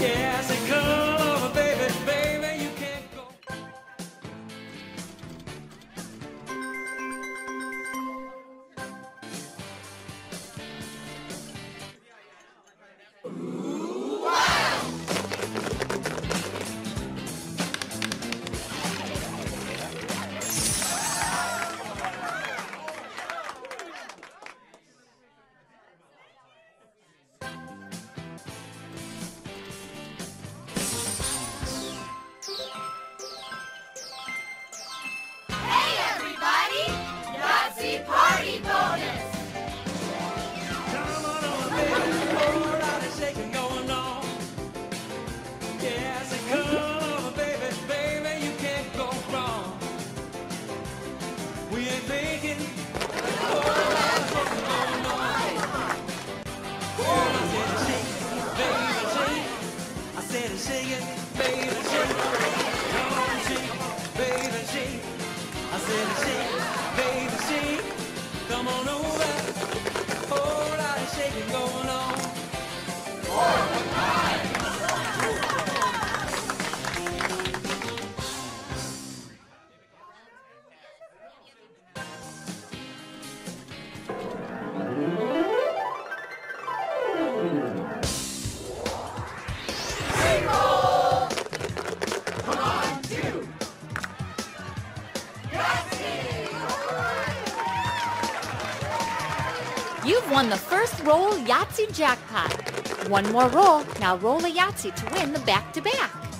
Yes, it could. Bonus! Come on over, baby, whole shaking going on. Yes, over, baby, baby, you can't go wrong. We ain't making whole shaking going on. Shake. I said shake it. First roll Yahtzee jackpot. One more roll. Now roll a Yahtzee to win the back-to-back.